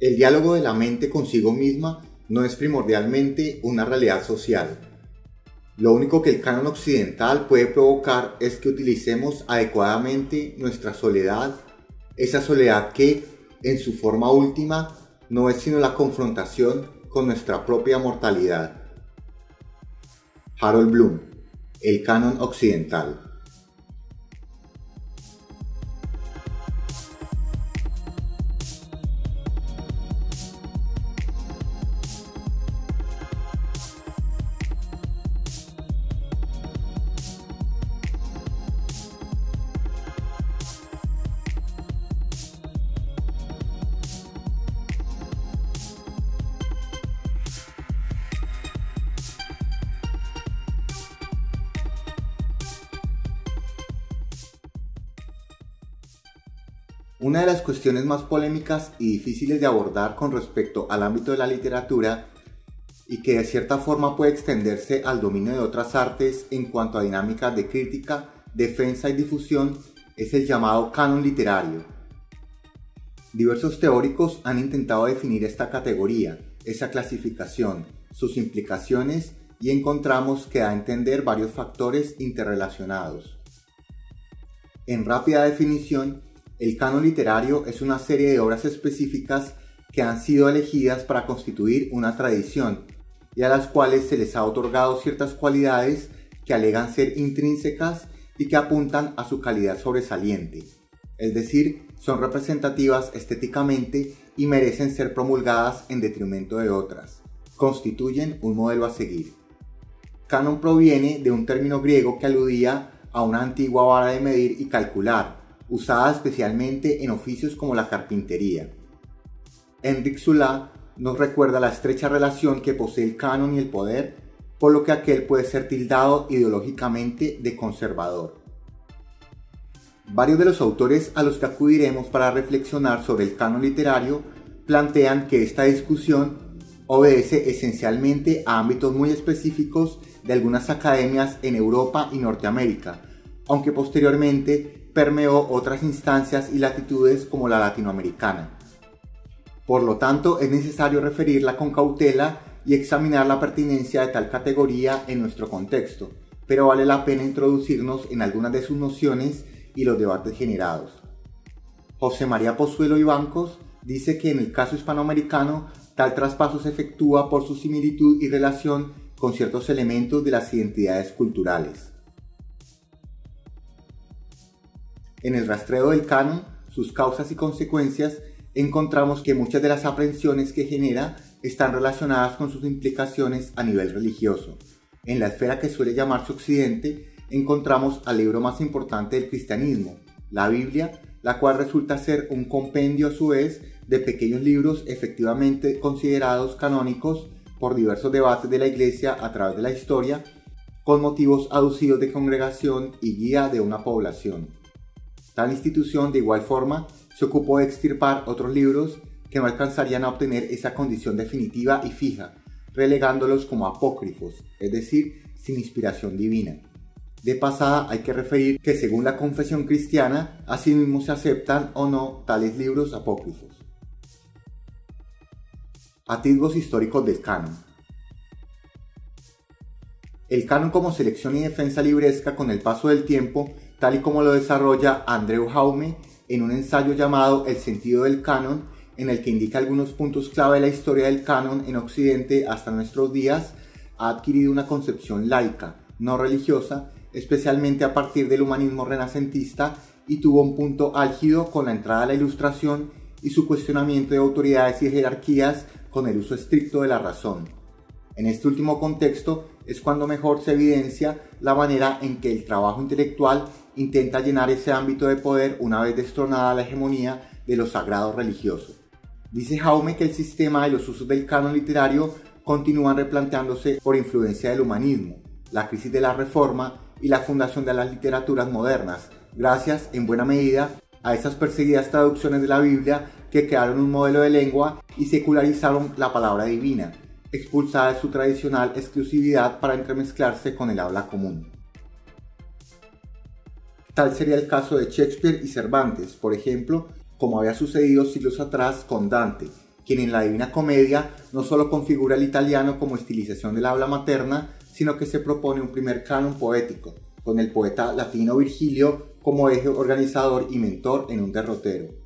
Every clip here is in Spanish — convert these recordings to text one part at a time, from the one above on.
El diálogo de la mente consigo misma no es primordialmente una realidad social. Lo único que el canon occidental puede provocar es que utilicemos adecuadamente nuestra soledad, esa soledad que, en su forma última, no es sino la confrontación con nuestra propia mortalidad. Harold Bloom, El canon occidental. Cuestiones más polémicas y difíciles de abordar con respecto al ámbito de la literatura y que de cierta forma puede extenderse al dominio de otras artes en cuanto a dinámicas de crítica, defensa y difusión es el llamado canon literario. Diversos teóricos han intentado definir esta categoría, esa clasificación, sus implicaciones y encontramos que da a entender varios factores interrelacionados. En rápida definición, el canon literario es una serie de obras específicas que han sido elegidas para constituir una tradición y a las cuales se les ha otorgado ciertas cualidades que alegan ser intrínsecas y que apuntan a su calidad sobresaliente, es decir, son representativas estéticamente y merecen ser promulgadas en detrimento de otras. Constituyen un modelo a seguir. Canon proviene de un término griego que aludía a una antigua vara de medir y calcular, usada especialmente en oficios como la carpintería. Enric Sula nos recuerda la estrecha relación que posee el canon y el poder, por lo que aquel puede ser tildado ideológicamente de conservador. Varios de los autores a los que acudiremos para reflexionar sobre el canon literario plantean que esta discusión obedece esencialmente a ámbitos muy específicos de algunas academias en Europa y Norteamérica, aunque posteriormente permeó otras instancias y latitudes como la latinoamericana. Por lo tanto, es necesario referirla con cautela y examinar la pertinencia de tal categoría en nuestro contexto, pero vale la pena introducirnos en algunas de sus nociones y los debates generados. José María Pozuelo y Bancos dice que en el caso hispanoamericano tal traspaso se efectúa por su similitud y relación con ciertos elementos de las identidades culturales. En el rastreo del canon, sus causas y consecuencias, encontramos que muchas de las aprensiones que genera están relacionadas con sus implicaciones a nivel religioso. En la esfera que suele llamarse Occidente, encontramos al libro más importante del cristianismo, la Biblia, la cual resulta ser un compendio a su vez de pequeños libros efectivamente considerados canónicos por diversos debates de la Iglesia a través de la historia, con motivos aducidos de congregación y guía de una población. Tal institución de igual forma se ocupó de extirpar otros libros que no alcanzarían a obtener esa condición definitiva y fija, relegándolos como apócrifos, es decir, sin inspiración divina. De pasada hay que referir que según la confesión cristiana, asimismo se aceptan o no tales libros apócrifos. Atisbos históricos del canon. El canon como selección y defensa libresca con el paso del tiempo tal y como lo desarrolla Andrew Jaume en un ensayo llamado El sentido del canon, en el que indica algunos puntos clave de la historia del canon en Occidente hasta nuestros días, ha adquirido una concepción laica, no religiosa, especialmente a partir del humanismo renacentista y tuvo un punto álgido con la entrada a la ilustración y su cuestionamiento de autoridades y jerarquías con el uso estricto de la razón. En este último contexto es cuando mejor se evidencia la manera en que el trabajo intelectual intenta llenar ese ámbito de poder una vez destronada la hegemonía de lo sagrado religioso. Dice Jaume que el sistema y los usos del canon literario continúan replanteándose por influencia del humanismo, la crisis de la reforma y la fundación de las literaturas modernas, gracias en buena medida a esas perseguidas traducciones de la Biblia que crearon un modelo de lengua y secularizaron la palabra divina, expulsada de su tradicional exclusividad para entremezclarse con el habla común. Tal sería el caso de Shakespeare y Cervantes, por ejemplo, como había sucedido siglos atrás con Dante, quien en la Divina Comedia no solo configura el italiano como estilización del habla materna, sino que se propone un primer canon poético, con el poeta latino Virgilio como eje organizador y mentor en un derrotero.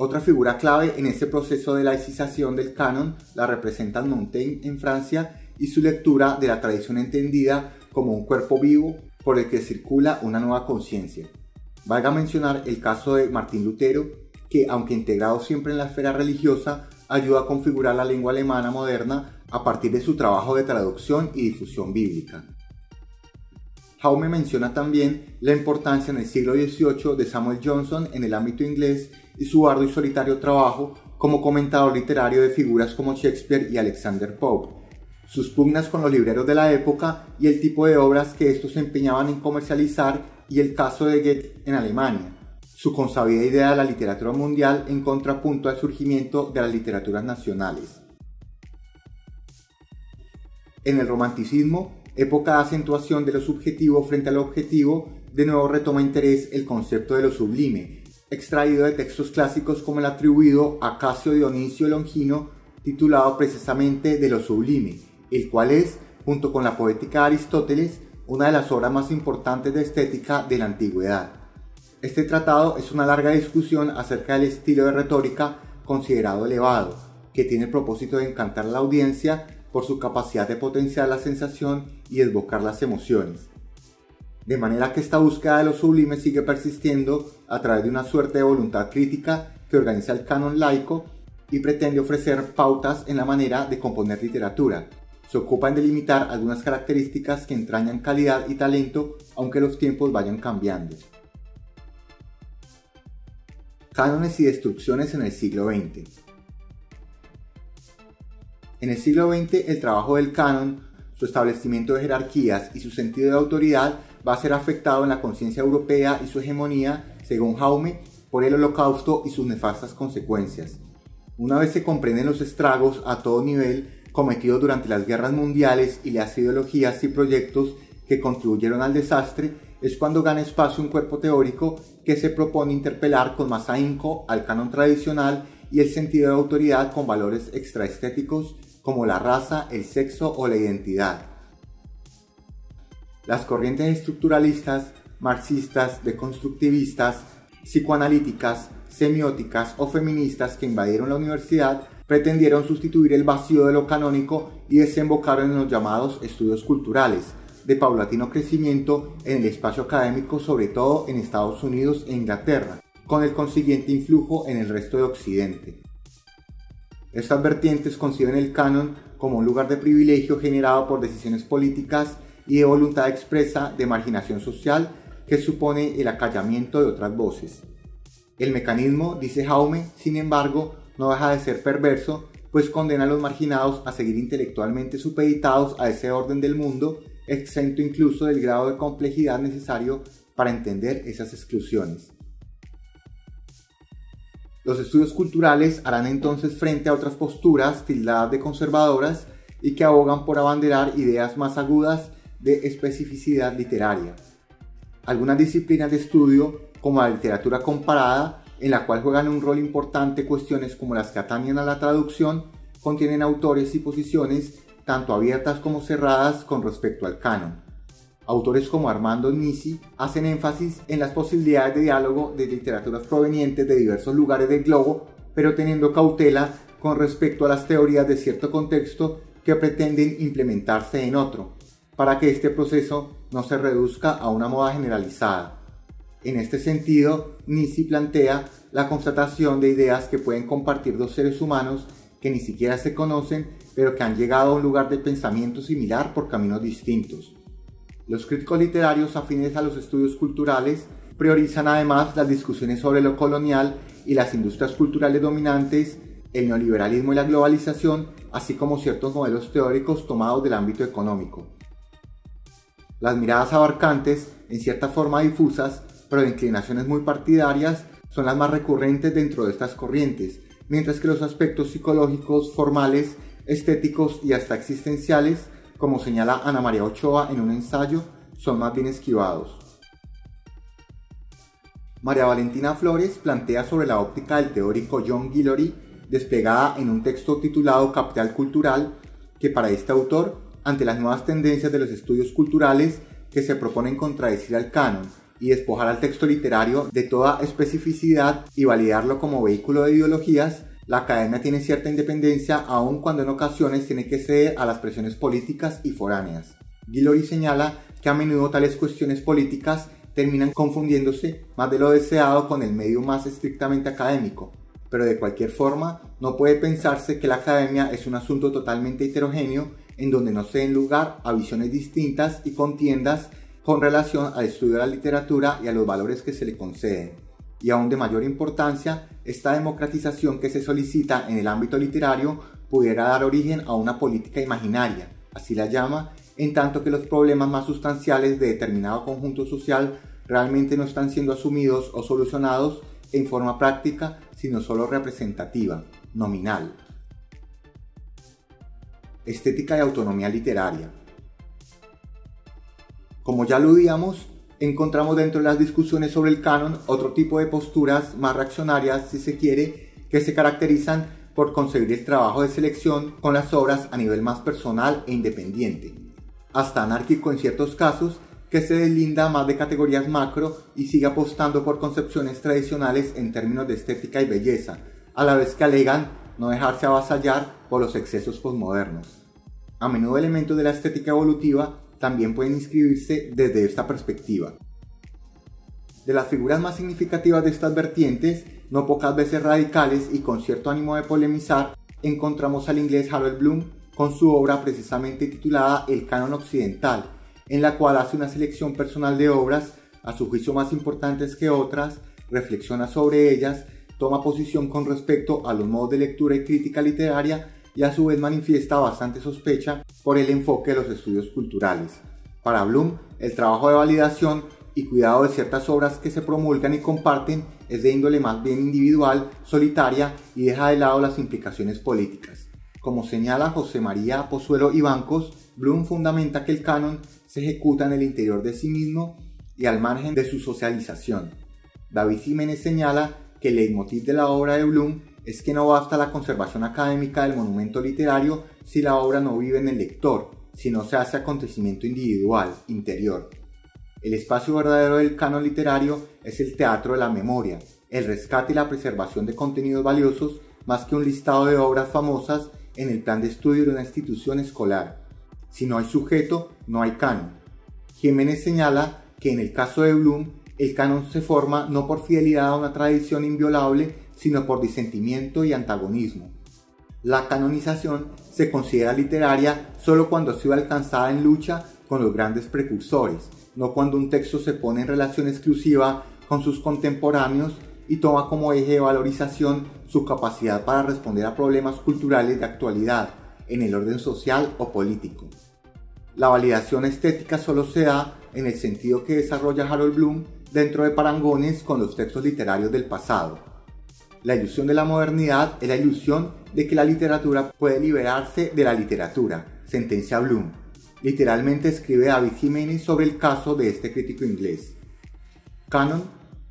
Otra figura clave en este proceso de laicización del canon la representan Montaigne en Francia y su lectura de la tradición entendida como un cuerpo vivo por el que circula una nueva conciencia. Valga mencionar el caso de Martín Lutero, que aunque integrado siempre en la esfera religiosa, ayuda a configurar la lengua alemana moderna a partir de su trabajo de traducción y difusión bíblica. Jaume menciona también la importancia en el siglo XVIII de Samuel Johnson en el ámbito inglés y su arduo y solitario trabajo como comentador literario de figuras como Shakespeare y Alexander Pope, sus pugnas con los libreros de la época y el tipo de obras que estos se empeñaban en comercializar y el caso de Goethe en Alemania, su consabida idea de la literatura mundial en contrapunto al surgimiento de las literaturas nacionales. En el romanticismo, época de acentuación de lo subjetivo frente al objetivo, de nuevo retoma interés el concepto de lo sublime, extraído de textos clásicos como el atribuido a Casio Dionisio Longino, titulado precisamente de lo sublime, el cual es, junto con la poética de Aristóteles, una de las obras más importantes de estética de la antigüedad. Este tratado es una larga discusión acerca del estilo de retórica considerado elevado, que tiene el propósito de encantar a la audiencia por su capacidad de potenciar la sensación y desbocar las emociones. De manera que esta búsqueda de lo sublime sigue persistiendo a través de una suerte de voluntad crítica que organiza el canon laico y pretende ofrecer pautas en la manera de componer literatura, se ocupa en delimitar algunas características que entrañan calidad y talento aunque los tiempos vayan cambiando. Cánones y destrucciones en el siglo XX. En el siglo XX el trabajo del canon, su establecimiento de jerarquías y su sentido de autoridad va a ser afectado en la conciencia europea y su hegemonía, según Jaume, por el holocausto y sus nefastas consecuencias. Una vez se comprenden los estragos a todo nivel, cometidos durante las guerras mundiales y las ideologías y proyectos que contribuyeron al desastre, es cuando gana espacio un cuerpo teórico que se propone interpelar con más ahínco al canon tradicional y el sentido de autoridad con valores extraestéticos como la raza, el sexo o la identidad. Las corrientes estructuralistas, marxistas, deconstructivistas, psicoanalíticas, semióticas o feministas que invadieron la universidad pretendieron sustituir el vacío de lo canónico y desembocaron en los llamados estudios culturales, de paulatino crecimiento en el espacio académico, sobre todo en Estados Unidos e Inglaterra, con el consiguiente influjo en el resto de Occidente. Estas vertientes conciben el canon como un lugar de privilegio generado por decisiones políticas y de voluntad expresa de marginación social que supone el acallamiento de otras voces. El mecanismo, dice Jaume, sin embargo, no deja de ser perverso, pues condena a los marginados a seguir intelectualmente supeditados a ese orden del mundo, exento incluso del grado de complejidad necesario para entender esas exclusiones. Los estudios culturales harán entonces frente a otras posturas tildadas de conservadoras y que abogan por abanderar ideas más agudas de especificidad literaria. Algunas disciplinas de estudio, como la literatura comparada, en la cual juegan un rol importante cuestiones como las que atañen a la traducción, contienen autores y posiciones tanto abiertas como cerradas con respecto al canon. Autores como Armando Nisi hacen énfasis en las posibilidades de diálogo de literaturas provenientes de diversos lugares del globo, pero teniendo cautela con respecto a las teorías de cierto contexto que pretenden implementarse en otro, para que este proceso no se reduzca a una moda generalizada. En este sentido, Nisi plantea la constatación de ideas que pueden compartir dos seres humanos que ni siquiera se conocen, pero que han llegado a un lugar de pensamiento similar por caminos distintos. Los críticos literarios afines a los estudios culturales priorizan además las discusiones sobre lo colonial y las industrias culturales dominantes, el neoliberalismo y la globalización, así como ciertos modelos teóricos tomados del ámbito económico. Las miradas abarcantes, en cierta forma difusas, pero de inclinaciones muy partidarias, son las más recurrentes dentro de estas corrientes, mientras que los aspectos psicológicos, formales, estéticos y hasta existenciales, como señala Ana María Ochoa en un ensayo, son más bien esquivados. María Valentina Flores plantea sobre la óptica del teórico John Guillory, desplegada en un texto titulado Capital Cultural, que para este autor, ante las nuevas tendencias de los estudios culturales que se proponen contradecir al canon y despojar al texto literario de toda especificidad y validarlo como vehículo de ideologías, la academia tiene cierta independencia aun cuando en ocasiones tiene que ceder a las presiones políticas y foráneas. Guillory señala que a menudo tales cuestiones políticas terminan confundiéndose más de lo deseado con el medio más estrictamente académico, pero de cualquier forma no puede pensarse que la academia es un asunto totalmente heterogéneo en donde no se den lugar a visiones distintas y contiendas con relación al estudio de la literatura y a los valores que se le conceden. Y aún de mayor importancia, esta democratización que se solicita en el ámbito literario pudiera dar origen a una política imaginaria, así la llama, en tanto que los problemas más sustanciales de determinado conjunto social realmente no están siendo asumidos o solucionados en forma práctica, sino solo representativa, nominal. Estética y autonomía literaria. Como ya aludíamos, encontramos dentro de las discusiones sobre el canon otro tipo de posturas más reaccionarias, si se quiere, que se caracterizan por concebir el trabajo de selección con las obras a nivel más personal e independiente, hasta anárquico en ciertos casos, que se deslinda más de categorías macro y sigue apostando por concepciones tradicionales en términos de estética y belleza, a la vez que alegan no dejarse avasallar por los excesos posmodernos. A menudo elementos de la estética evolutiva también pueden inscribirse desde esta perspectiva. De las figuras más significativas de estas vertientes, no pocas veces radicales y con cierto ánimo de polemizar, encontramos al inglés Harold Bloom con su obra precisamente titulada El Canon Occidental, en la cual hace una selección personal de obras, a su juicio más importantes que otras, reflexiona sobre ellas, toma posición con respecto a los modos de lectura y crítica literaria y a su vez manifiesta bastante sospecha por el enfoque de los estudios culturales. Para Bloom, el trabajo de validación y cuidado de ciertas obras que se promulgan y comparten es de índole más bien individual, solitaria y deja de lado las implicaciones políticas. Como señala José María Pozuelo y Bancos, Bloom fundamenta que el canon se ejecuta en el interior de sí mismo y al margen de su socialización. David Jiménez señala que el leitmotiv de la obra de Bloom es que no basta la conservación académica del monumento literario si la obra no vive en el lector, si no se hace acontecimiento individual, interior. El espacio verdadero del canon literario es el teatro de la memoria, el rescate y la preservación de contenidos valiosos más que un listado de obras famosas en el plan de estudio de una institución escolar. Si no hay sujeto, no hay canon. Jiménez señala que en el caso de Bloom, el canon se forma no por fidelidad a una tradición inviolable, sino por disentimiento y antagonismo. La canonización se considera literaria solo cuando ha sido alcanzada en lucha con los grandes precursores, no cuando un texto se pone en relación exclusiva con sus contemporáneos y toma como eje de valorización su capacidad para responder a problemas culturales de actualidad, en el orden social o político. La validación estética solo se da en el sentido que desarrolla Harold Bloom dentro de parangones con los textos literarios del pasado. La ilusión de la modernidad es la ilusión de que la literatura puede liberarse de la literatura, sentencia Bloom. Literalmente escribe David Jiménez sobre el caso de este crítico inglés. Canon,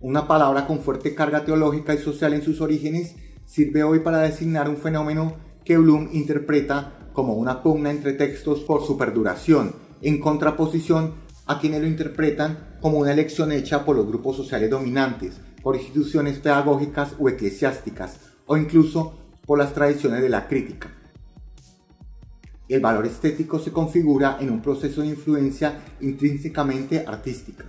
una palabra con fuerte carga teológica y social en sus orígenes, sirve hoy para designar un fenómeno que Bloom interpreta como una pugna entre textos por su perduración, en contraposición a quienes lo interpretan como una elección hecha por los grupos sociales dominantes, por instituciones pedagógicas o eclesiásticas, o incluso por las tradiciones de la crítica. El valor estético se configura en un proceso de influencia intrínsecamente artística.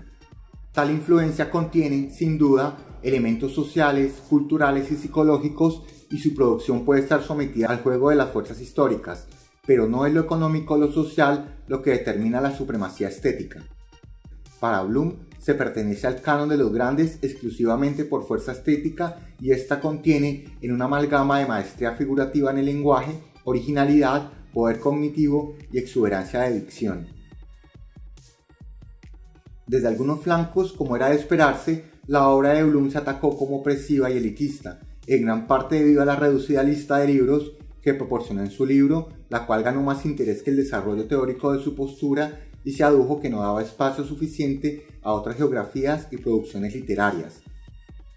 Tal influencia contiene, sin duda, elementos sociales, culturales y psicológicos y su producción puede estar sometida al juego de las fuerzas históricas, pero no es lo económico o lo social lo que determina la supremacía estética. Para Bloom, se pertenece al canon de los grandes exclusivamente por fuerza estética y esta contiene en una amalgama de maestría figurativa en el lenguaje, originalidad, poder cognitivo y exuberancia de dicción. Desde algunos flancos, como era de esperarse, la obra de Bloom se atacó como opresiva y elitista, en gran parte debido a la reducida lista de libros que proporcionó en su libro, la cual ganó más interés que el desarrollo teórico de su postura y se adujo que no daba espacio suficiente a otras geografías y producciones literarias,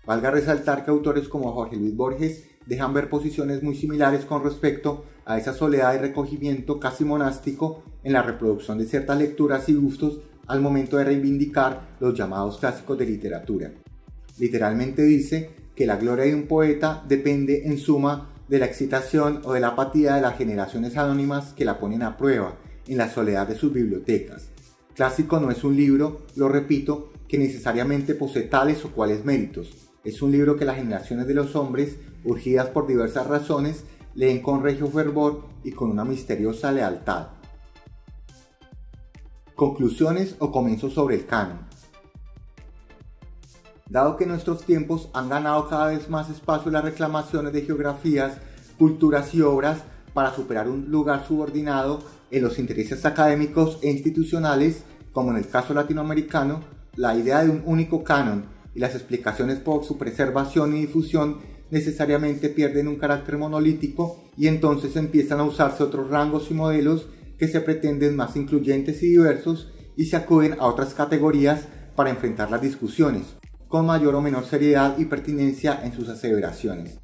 Valga resaltar que autores como Jorge Luis Borges dejan ver posiciones muy similares con respecto a esa soledad y recogimiento casi monástico en la reproducción de ciertas lecturas y gustos al momento de reivindicar los llamados clásicos de literatura. Literalmente dice que la gloria de un poeta depende en suma de la excitación o de la apatía de las generaciones anónimas que la ponen a prueba en la soledad de sus bibliotecas. Clásico no es un libro, lo repito, que necesariamente posee tales o cuales méritos. Es un libro que las generaciones de los hombres, urgidas por diversas razones, leen con regio fervor y con una misteriosa lealtad. Conclusiones o comienzos sobre el canon. Dado que nuestros tiempos han ganado cada vez más espacio las reclamaciones de geografías, culturas y obras para superar un lugar subordinado en los intereses académicos e institucionales, como en el caso latinoamericano, la idea de un único canon y las explicaciones por su preservación y difusión necesariamente pierden un carácter monolítico y entonces empiezan a usarse otros rangos y modelos que se pretenden más incluyentes y diversos y se acuden a otras categorías para enfrentar las discusiones, con mayor o menor seriedad y pertinencia en sus aseveraciones.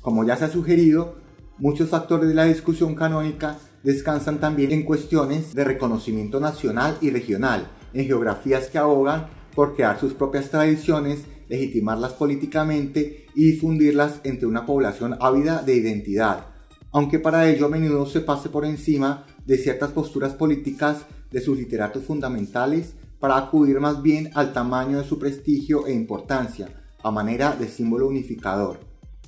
Como ya se ha sugerido, muchos factores de la discusión canónica descansan también en cuestiones de reconocimiento nacional y regional, en geografías que abogan por crear sus propias tradiciones, legitimarlas políticamente y difundirlas entre una población ávida de identidad, aunque para ello a menudo se pase por encima de ciertas posturas políticas de sus literatos fundamentales para acudir más bien al tamaño de su prestigio e importancia, a manera de símbolo unificador.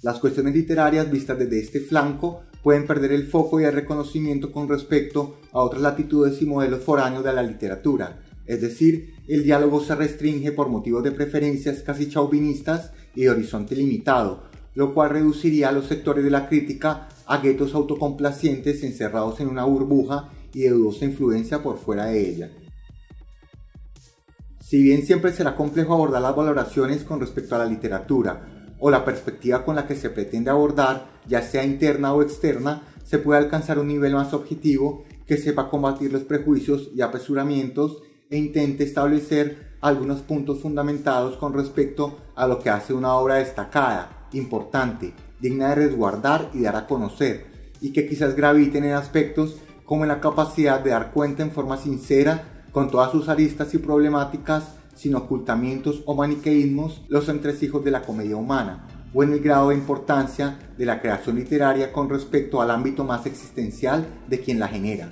Las cuestiones literarias vistas desde este flanco pueden perder el foco y el reconocimiento con respecto a otras latitudes y modelos foráneos de la literatura, es decir, el diálogo se restringe por motivos de preferencias casi chauvinistas y de horizonte limitado, lo cual reduciría a los sectores de la crítica a guetos autocomplacientes encerrados en una burbuja y de dudosa influencia por fuera de ella. Si bien siempre será complejo abordar las valoraciones con respecto a la literatura, o la perspectiva con la que se pretende abordar, ya sea interna o externa, se puede alcanzar un nivel más objetivo que sepa combatir los prejuicios y apresuramientos e intente establecer algunos puntos fundamentados con respecto a lo que hace una obra destacada, importante, digna de resguardar y dar a conocer, y que quizás graviten en aspectos como la capacidad de dar cuenta en forma sincera, con todas sus aristas y problemáticas, sin ocultamientos o maniqueísmos, los entresijos de la comedia humana, o en el grado de importancia de la creación literaria con respecto al ámbito más existencial de quien la genera.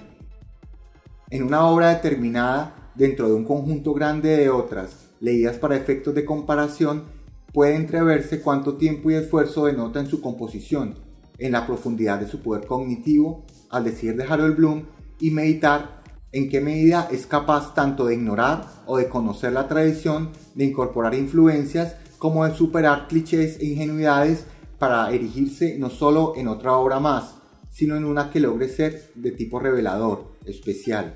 En una obra determinada, dentro de un conjunto grande de otras, leídas para efectos de comparación, puede entreverse cuánto tiempo y esfuerzo denota en su composición, en la profundidad de su poder cognitivo, al decir de Harold Bloom, y meditar en qué medida es capaz tanto de ignorar o de conocer la tradición, de incorporar influencias, como de superar clichés e ingenuidades para erigirse no solo en otra obra más, sino en una que logre ser de tipo revelador, especial.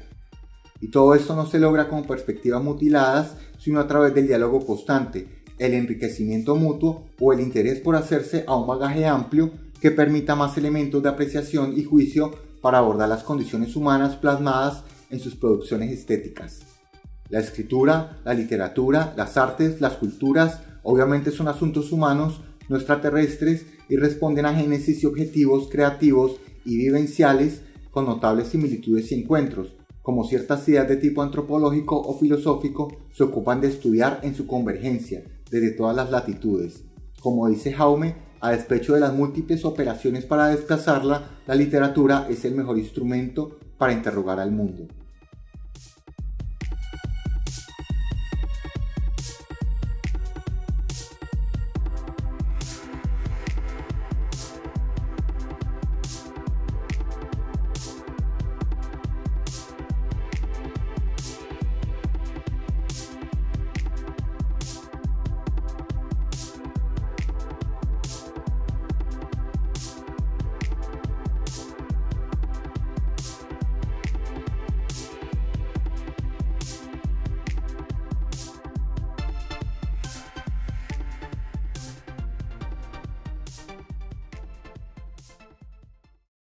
Y todo esto no se logra con perspectivas mutiladas, sino a través del diálogo constante, el enriquecimiento mutuo o el interés por hacerse a un bagaje amplio que permita más elementos de apreciación y juicio para abordar las condiciones humanas plasmadas en sus producciones estéticas. La escritura, la literatura, las artes, las culturas, obviamente son asuntos humanos, no extraterrestres, y responden a génesis y objetivos creativos y vivenciales con notables similitudes y encuentros, como ciertas ideas de tipo antropológico o filosófico se ocupan de estudiar en su convergencia desde todas las latitudes. Como dice Jaume, a despecho de las múltiples operaciones para desplazarla, la literatura es el mejor instrumento para interrogar al mundo.